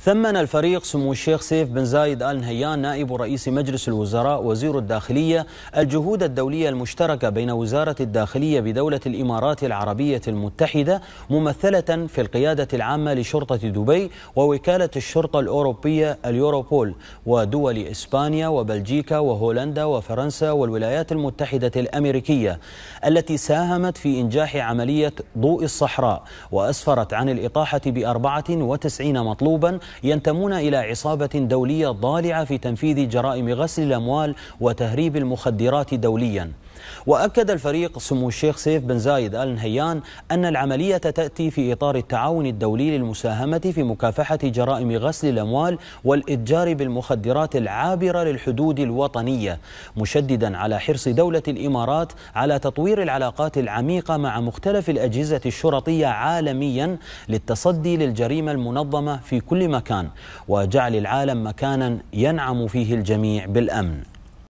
ثمن الفريق سمو الشيخ سيف بن زايد آل نهيان نائب رئيس مجلس الوزراء وزير الداخلية الجهود الدولية المشتركة بين وزارة الداخلية بدولة الإمارات العربية المتحدة ممثلة في القيادة العامة لشرطة دبي ووكالة الشرطة الأوروبية اليوروبول ودول إسبانيا وبلجيكا وهولندا وفرنسا والولايات المتحدة الأمريكية التي ساهمت في إنجاح عملية ضوء الصحراء وأسفرت عن الإطاحة بأربعة وتسعين مطلوبا ينتمون إلى عصابة دولية ضالعة في تنفيذ جرائم غسل الأموال وتهريب المخدرات دوليا. وأكد الفريق سمو الشيخ سيف بن زايد آل نهيان أن العملية تأتي في إطار التعاون الدولي للمساهمة في مكافحة جرائم غسل الأموال والإتجار بالمخدرات العابرة للحدود الوطنية مشددا على حرص دولة الإمارات على تطوير العلاقات العميقة مع مختلف الأجهزة الشرطية عالميا للتصدي للجريمة المنظمة في كل مكان وجعل العالم مكانا ينعم فيه الجميع بالأمن.